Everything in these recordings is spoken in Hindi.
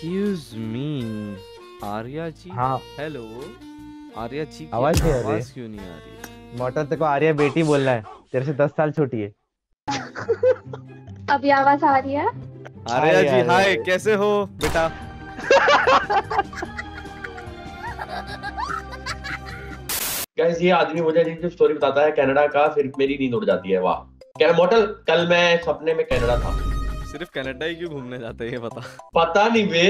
एक्सक्यूज मी आर्या जी? हाँ। हेलो आर्या जी आवाज़ नहीं आ रही। है। आवाज़ क्यों नहीं आ रही? मोटर तेरे को आर्या बेटी बोलना है। तेरे से दस साल छोटी है। अभी आवाज़ आ रही है? आर्या जी हाय कैसे हो बेटा? गाइस ये आदमी मुझे जो स्टोरी बताता है कनाडा का फिर मेरी नींद उड़ जाती है वाह। क्या मॉडल कल मैं सपने में कनाडा था। सिर्फ़ कनाडा ही क्यों घूमने जाते हैं ये बता पता नहीं बे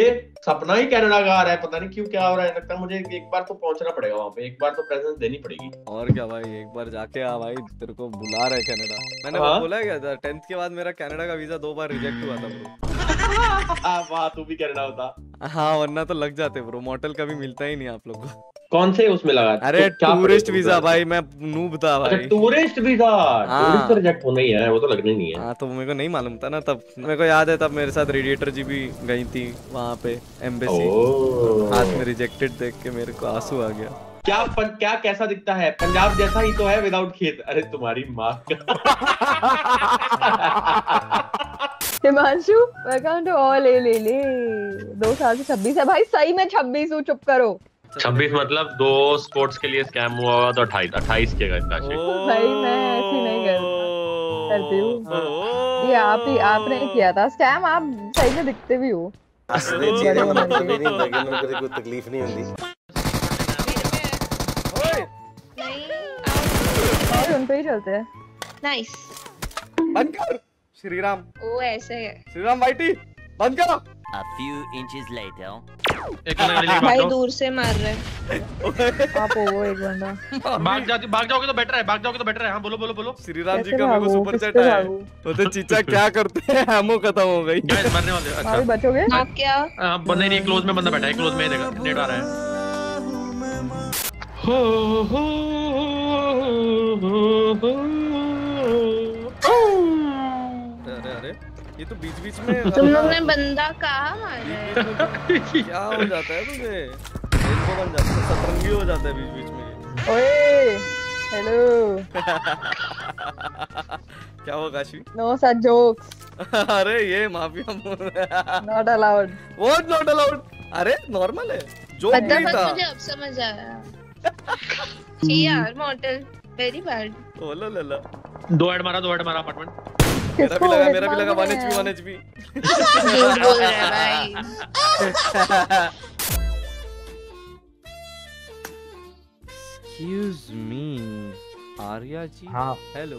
सपना ही कनाडा का आ रहा है पता नहीं क्यों क्या हो रहा है लगता है मुझे एक बार तो पहुँचना पड़ेगा वहाँ पे एक बार तो प्रेजेंस देनी पड़ेगी। और क्या भाई एक बार जाके आ भाई तेरे को बुला रहे कनाडा। मैंने हाँ? बोला क्या था टेंथ के बाद मेरा कनाडा का वीज़ा दो बार रिजेक्ट हुआ था वहाँ वाह तू भी कनाडा होता। हाँ वरना तो लग जाते ब्रो मॉडल कभी मिलता ही नहीं आप लोग को। कौन से उसमें लगा? अरे तो टूरिस्ट? वीज़ा भाई मैं नूब था अच्छा भाई। Tourist visa. टूरिस्ट रिजेक्ट होना ही है वो तो लगना नहीं है। हाँ तो मेरे को नहीं मालूम था ना तब। मेरे को याद है तब मेरे साथ रेडिएटर जी भी गई थी वहाँ पे एम्बेसी हाथ में रिजेक्टेड देख के मेरे को आँसू आ गया। क्या पन, क्या कैसा दिखता है? पंजाब जैसा ही तो है विदाउट खेत। अरे तुम्हारी माँ हिमांशु वेलकम टू ऑल ले ले ले। दो साल से छब्बीस है। भाई सही में छब्बीस हूँ चुप करो। छब्बीस मतलब दो स्पोर्ट्स के लिए स्कैम हुआ होगा तो अट्ठाईस अट्ठाईस के राशि भाई, मैं ऐसी नहीं कर- करती हूँ। ये आप ही आपने किया था स्कैम आप सही में दिखते भी हो। मतलब कभी कोई तकलीफ़ नहीं होती। उन पे ही चलते हैं। नाइस बंद कर श्री राम वो ऐसे। है श्री राम वाइटी बंद करो। A few inches later. भाई दूर से मार रहे आप हो वो एक बंदा। भाग जाती भाग जाओगे तो बेटर है भाग जाओगे तो बेटर है। हाँ बोलो बोलो बोलो। श्री राम जी का मेरे को सुपर चैट आया है। बोलते चीचा क्या करते हैं? एमो खत्म हो गई। गाइस मरने वाले हैं। भाभी बचोगे? नॉक क्या? अच्छा बंदे नहीं क्लोज में बंदा बैठा है। क्लोज में ही देखा नेट आ रहा है। ये तो बीच बीच में तुम लोग ने बंदा कहा? मारा है क्या हो जाता है तुझे? रेनबो बन जाता है सतरंगी हो जाता है बीच बीच में। ओए हेलो क्या हुआ काशी? नो सच जोक्स अरे ये mafia not allowed what not allowed अरे नॉर्मल है। जो पता नहीं था। मुझे अब समझ आया। छी यार मॉडल वेरी बैड ओ ला ला ला। दो हेड मारा दो हेड मारा अपार्टमेंट मेरा भी लगा मेरा भी लगा वन एचपी वन एचपी झूठ बोल रहा है भाई एक्सक्यूज मी आर्या जी। हाँ। हेलो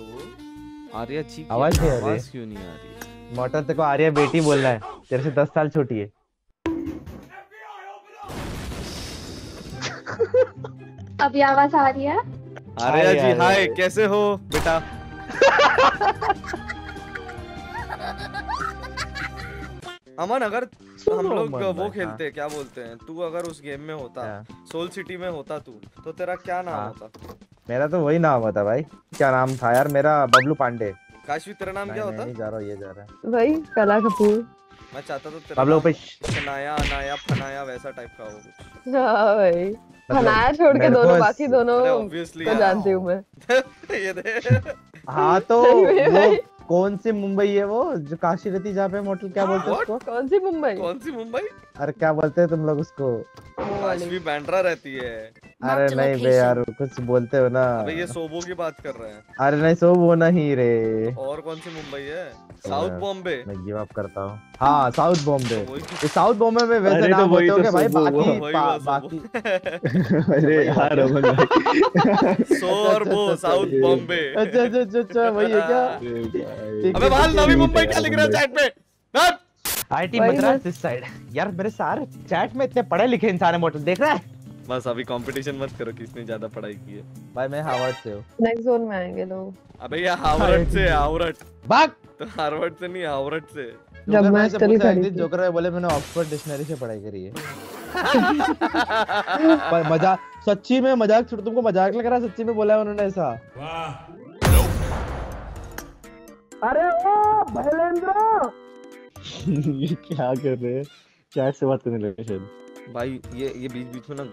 आर्या जी आवाज़ नहीं आ रही। आवाज़ क्यों नहीं आ रही? मोटर तेरे को आर्या बेटी बोलना है। तेरे से दस साल छोटी है। अभी आवाज़ आ रही है? आर्या जी हाय। कैसे हो बेटा? अमन अगर हम लोग वो खेलते क्या बोलते हैं? तू अगर उस गेम में होता सोल सिटी में होता तू तो तेरा क्या नाम हाँ। होता? मेरा तो वही नाम होता भाई। क्या नाम था यार? मेरा बबलू पांडे। काशवी तेरा नाम क्या होता? जा रहा ये जा रहा है। भाई कला कपूर। मैं चाहता तो तेरा बबलू पे फनाया अनाया फनाया वैसा टाइप का हो कुछ। हाँ भाई मतलब हनाया छोड़ के दोनों बाकी दोनों ऑब्वियसली को जानती हूँ मैं। ये दे। हाँ तो वो। कौन सी मुंबई है वो? जो काशी रहती जहाँ पे मोटल क्या बोलते हैं उसको? कौन सी मुंबई? कौन सी मुंबई? अरे क्या बोलते हैं तुम लोग उसको? काशी रहती है। अरे नहीं बे यार कुछ बोलते हो ना। अबे ये सोबो की बात कर रहे हैं। अरे नहीं सोबो नहीं रे। और कौन सी मुंबई है? साउथ बॉम्बे मैं गिव अप करता हूँ। हाँ साउथ बॉम्बे साउथ बॉम्बे में वैसे अरे तो नाम वही होते तो भाई बाकी बाकी अरे यार अमन भाई। सो और वो साउथ बॉम्बे अच्छा अच्छा अच्छा वही है क्या? अबे भाल नवी मुंबई क्या लिख रहा है चैट पे आईटी मद्रास। दिस साइड यार मेरे सारे चैट में इतने पढ़े लिखे इंसान है मोटल देख रहा है? बस अभी कंपटीशन मत करो किसने ज़्यादा पढ़ाई की है। भाई मैं हार्वर्ड से हूँ। नेक्स्ट जोन में आएँगे लोग। अबे ये हार्वर्ड से हार्वर्ड भाग! तो हार्वर्ड से नहीं हार्वर्ड से। जब मैं से स्टडी करी थी। जोकर बोले मैंने ऑक्सफोर्ड डिक्शनरी से पढ़ाई करी है। पर मज़ाक सच्ची में मज़ाक छोड़ तुमको मज़ाक लग रहा है सच्ची में बोला है उन्होंने ऐसा। अरे ओ भैलेंद्र ये क्या कर रहे हैं? चैट से बात करने लगे शायद। भाई ये ये बीच बीच में ना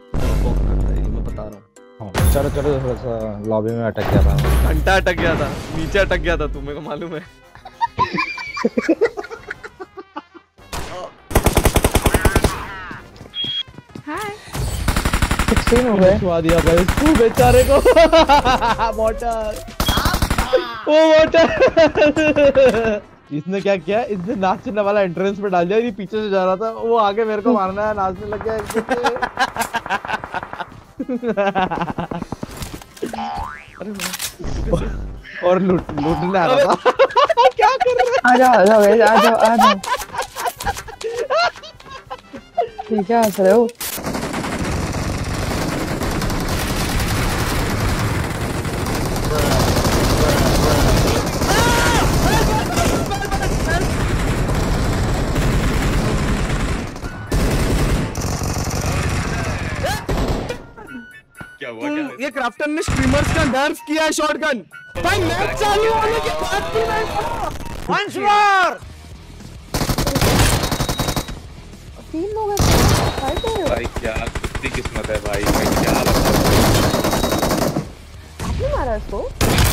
चलो चलो थोड़ा सा लॉबी में अटक गया था घंटा अटक गया था नीचे अटक गया था तुम्हें को मालूम है। हो गए दिया भाई तू बेचारे को मोटर ओ मोटर इसने क्या किया इसने नाचने वाला एंट्रेंस पे डाल दिया ये पीछे से जा रहा था वो आगे मेरे को मारना है नाचने लग गया और लूट लूटने आ रहा था। क्या कर रहा है? आजा आजा भाई, आजा आजा। ठीक है, हंस रहे हो। क्राफ्टन ने स्ट्रीमर्स का नर्फ किया है शॉटगन भाई मैच चालू होने के बाद भी मैं वंस मोर तीन लोग हैं हो भाई क्या कितनी किस्मत है भाई मैं क्या बताऊँ आपने मारा इसको?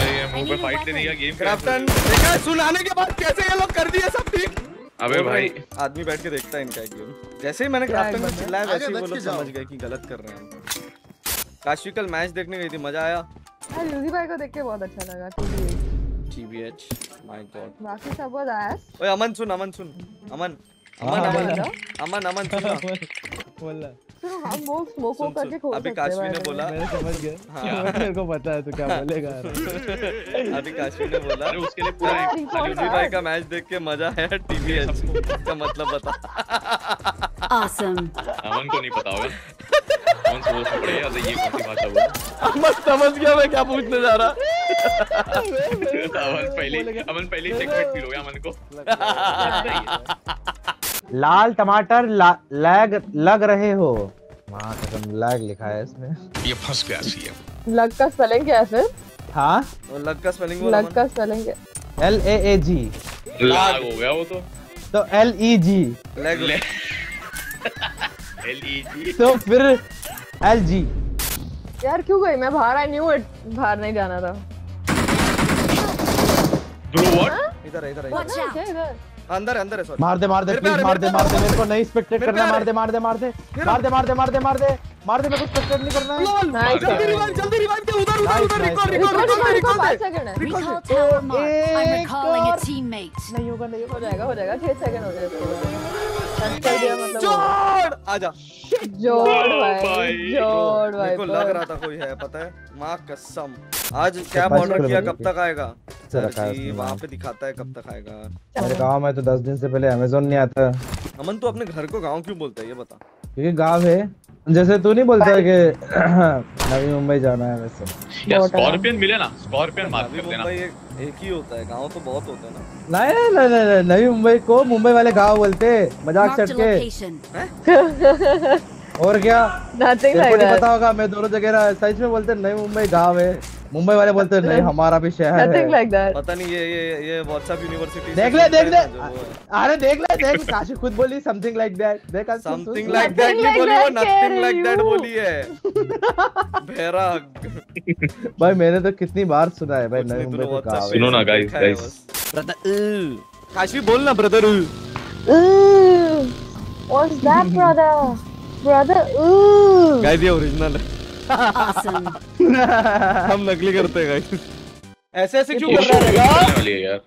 ये मुँह पे फाइट लेने का गेम क्राफ्टन देखा सुनाने के बाद कैसे ये लोग कर दिए सब ठीक? अबे भाई। आदमी बैठ के देखता है इनका एक गेम जैसे ही मैंने क्राफ्टन को चिल्लाया वैसे ही वो लोग समझ गए कि गलत कर रहे हैं। काशी कल मैच देखने गई थी मज़ा आया। यार यूजी भाई को देख के बहुत अच्छा लगा टीबीएच माय गॉड बाकी सब बहुत आयस। ओए अमन सुन अमन सुन अमन। अमन हाँ, अमन अमन अमन सुन ना। बोला। हम वो स्मोक सुन, करके खोल अभी हैं काश्मी ने। बोला। मैं समझ गया। हाँ। मेरे को पता है तू क्या बोलेगा। अभी काशी ने बोला। अरे उसके लिए पूरा हाँ, एक- report भाई का मैच देख के मज़ा आया टीबीएच इसका मतलब बता। Awesome. अमन को नहीं पता होगा। अमन सोच पड़ेगा तो ये कौन सी भाषा बोल अमन समझ गया मैं क्या पूछने जा रहा। अमन पहले अमन पहले ही चेकमेट फील हो गया अमन को। लाल टमाटर ला, लैग लग रहे हो। माँ कसम लैग लिखा है इसमें। लग का स्पेलिंग क्या है फिर? और हाँ? तो लग का स्पेलिंग बोल लग का स्पेलिंग एल ए ए जी लाग हो गया वो तो। तो L E G leg L E G तो फिर एल जी यार क्यों गई? मैं बाहर आई न्यू इट बाहर नहीं जाना था। ब्रो व्हाट इधर है, इधर है, इधर है। अंदर अंदर है सॉरी मार दे मार दे प्लीज़ मार दे मार दे मेरे को नहीं स्पेक्टेट करना। मार दे मार दे मार दे। मार दे मार दे मार दे मार दे। मार दे मेरे को स्पेक्टेट नहीं करना है। नाइस जल्दी रिवाइव जल्दी रिवाइव दे उधर उधर उधर रिकॉल. रिकॉल रुको रिकॉल रुको रिकॉल पाँच दे सेकंड है। Recall tower mark. I'm एक recalling a और- teammate. नहीं होगा नहीं हो जाएगा हो जाएगा। छह सेकंड हो गए कर दिया मतलब जोड़! आजा। जोड़ भाई भाई। जोड़ भाई मेरे को लग रहा था कोई है पता है? माँ कसम। आज क्या ऑर्डर किया कब तक आएगा? जी वहाँ पे दिखाता है कब तक आएगा। मेरे गाँव में तो दस दिन से पहले अमेजोन नहीं आता। अमन तू अपने घर को गाँव क्यों बोलता है? ये बता। क्योंकि गाँव है। जैसे तू नहीं बोलता है कि नवी मुंबई जाना है वैसे। यार स्कॉर्पियन मिले ना स्कॉर्पियन मार कर देना एक एक ही होता है गाँव तो बहुत होते हैं ना। नहीं नहीं नहीं नहीं, नवी मुंबई को मुंबई वाले गाँव बोलते हैं, मज़ाक चढ़ के और क्या? नहीं पता होगा मैं दोनों जगह सच में बोलते नई मुंबई गाँव है। मुंबई वाले बोलते हैं, नहीं हमारा भी शहर है। नथिंग लाइक दैट पता नहीं ये ये ये व्हाट्सएप यूनिवर्सिटी देख ले देख ले। अरे देख ले देख काशी खुद बोली समथिंग लाइक दैट देख समथिंग लाइक दैट नहीं बोली वो नथिंग लाइक दैट बोली है। भेरा भाई मैंने तो कितनी बार सुना है भाई नई नहीं, मुंबई पे सुनो ना, है guys. ब्रदर काशी बोल ना brother What's that brother? Brother ooh guys ये ओरिजिनल है। Awesome. हम नकली करते हैं गाइस ऐसे ऐसे क्यों कर रहा है यार।